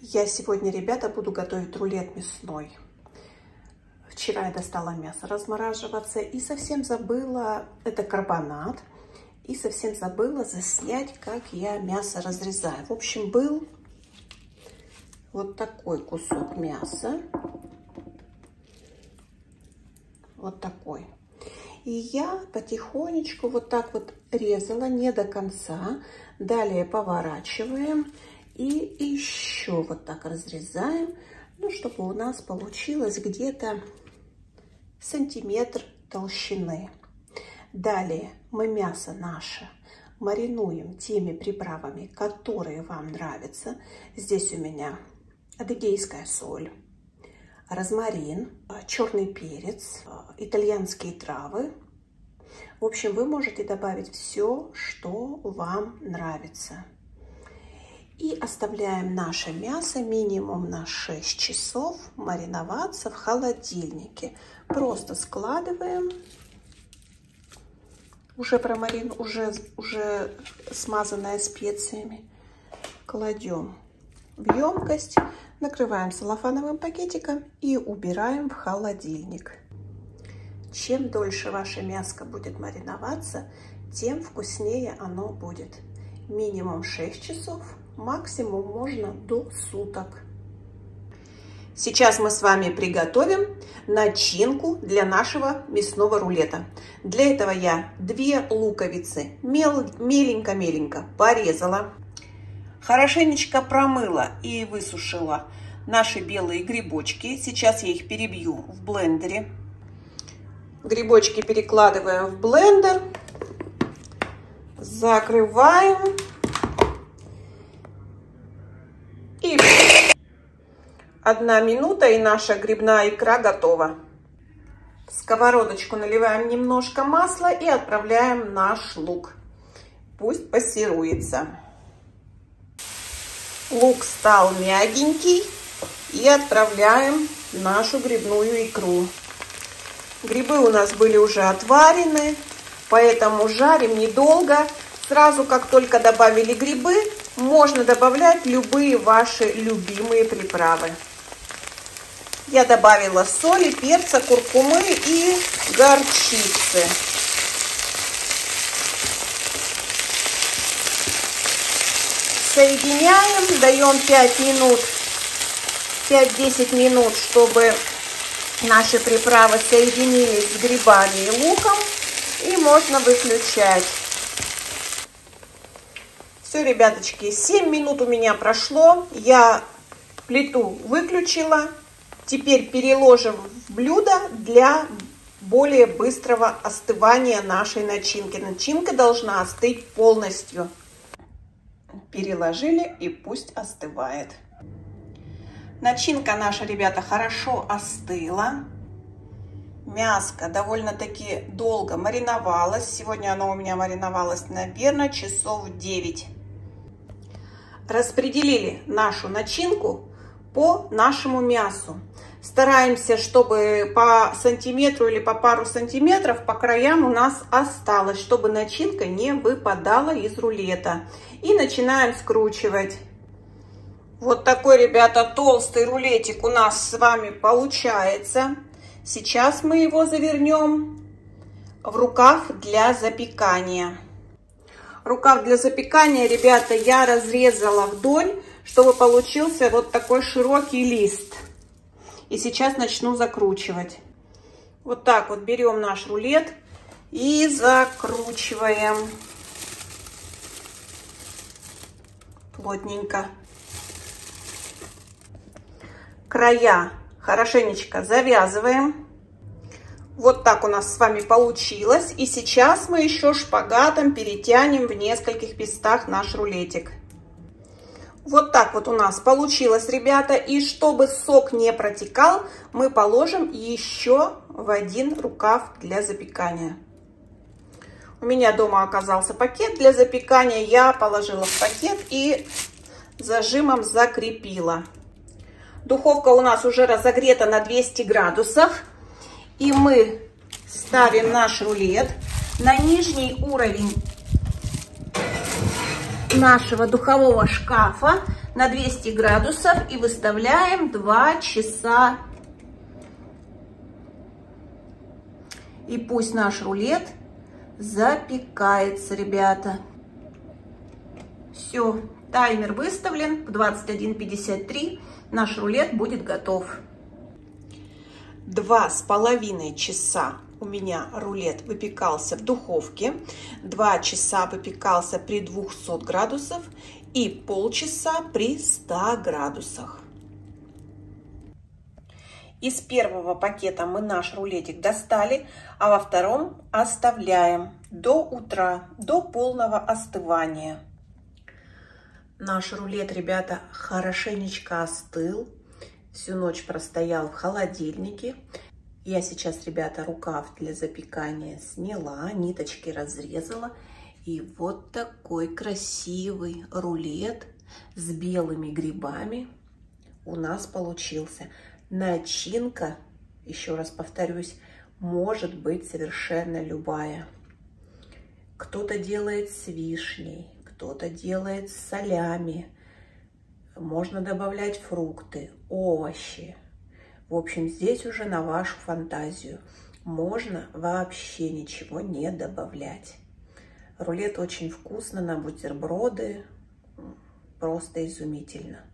Я сегодня, ребята, буду готовить рулет мясной. Вчера я достала мясо размораживаться и совсем забыла, это карбонат, и совсем забыла заснять, как я мясо разрезаю. В общем, был вот такой кусок мяса. Вот такой. И я потихонечку вот так вот резала, не до конца. Далее поворачиваем и еще вот так разрезаем, ну, чтобы у нас получилось где-то сантиметр толщины. Далее мы мясо наше маринуем теми приправами, которые вам нравятся. Здесь у меня адыгейская соль, розмарин, черный перец, итальянские травы. В общем, вы можете добавить все, что вам нравится. И оставляем наше мясо минимум на 6 часов мариноваться в холодильнике. Просто складываем уже промарин, уже, уже смазанное специями. Кладем в емкость, накрываем салофановым пакетиком и убираем в холодильник. Чем дольше ваше мяско будет мариноваться, тем вкуснее оно будет. Минимум 6 часов, максимум можно до суток. Сейчас мы с вами приготовим начинку для нашего мясного рулета. Для этого я две луковицы меленько-меленько порезала. Хорошенечко промыла и высушила наши белые грибочки. Сейчас я их перебью в блендере. Грибочки перекладываем в блендер. Закрываем. И одна минута, и наша грибная икра готова. В сковородочку наливаем немножко масла и отправляем наш лук. Пусть пассируется. Лук стал мягенький. И отправляем нашу грибную икру. Грибы у нас были уже отварены, поэтому жарим недолго. Сразу, как только добавили грибы, можно добавлять любые ваши любимые приправы. Я добавила соли, перца, куркумы и горчицы. Соединяем, даем 5 минут, 5-10 минут, чтобы наши приправы соединились с грибами и луком. И можно выключать. Все, ребяточки, 7 минут у меня прошло. Я плиту выключила. Теперь переложим блюдо для более быстрого остывания нашей начинки. Начинка должна остыть полностью. Переложили и пусть остывает. Начинка наша, ребята, хорошо остыла. Мяско довольно-таки долго мариновалось. Сегодня оно у меня мариновалось, наверное, часов 9 распределили нашу начинку по нашему мясу. Стараемся, чтобы по сантиметру или по пару сантиметров по краям у нас осталось, чтобы начинка не выпадала из рулета. И начинаем скручивать. Вот такой, ребята, толстый рулетик у нас с вами получается. Сейчас мы его завернем в рукав для запекания. Рукав для запекания, ребята, я разрезала вдоль, чтобы получился вот такой широкий лист. И сейчас начну закручивать. Вот так вот берем наш рулет и закручиваем плотненько. Края хорошенечко завязываем. Вот так у нас с вами получилось. И сейчас мы еще шпагатом перетянем в нескольких местах наш рулетик. Вот так вот у нас получилось, ребята. И чтобы сок не протекал, мы положим еще в один рукав для запекания. У меня дома оказался пакет для запекания. Я положила в пакет и зажимом закрепила. Духовка у нас уже разогрета на 200 градусов. И мы ставим наш рулет на нижний уровень нашего духового шкафа на 200 градусов и выставляем 2 часа. И пусть наш рулет запекается, ребята. Все, таймер выставлен в 21.53. Наш рулет будет готов. Два с половиной часа у меня рулет выпекался в духовке, 2 часа выпекался при 200 градусах и полчаса при 100 градусах. Из первого пакета мы наш рулетик достали, а во втором оставляем до утра, до полного остывания. Наш рулет, ребята, хорошенечко остыл. Всю ночь простоял в холодильнике. Я сейчас, ребята, рукав для запекания сняла, ниточки разрезала. И вот такой красивый рулет с белыми грибами у нас получился. Начинка, еще раз повторюсь, может быть совершенно любая. Кто-то делает с вишней, кто-то делает с солями. Можно добавлять фрукты, овощи. В общем, здесь уже на вашу фантазию. Можно вообще ничего не добавлять. Рулет очень вкусно на бутерброды. Просто изумительно.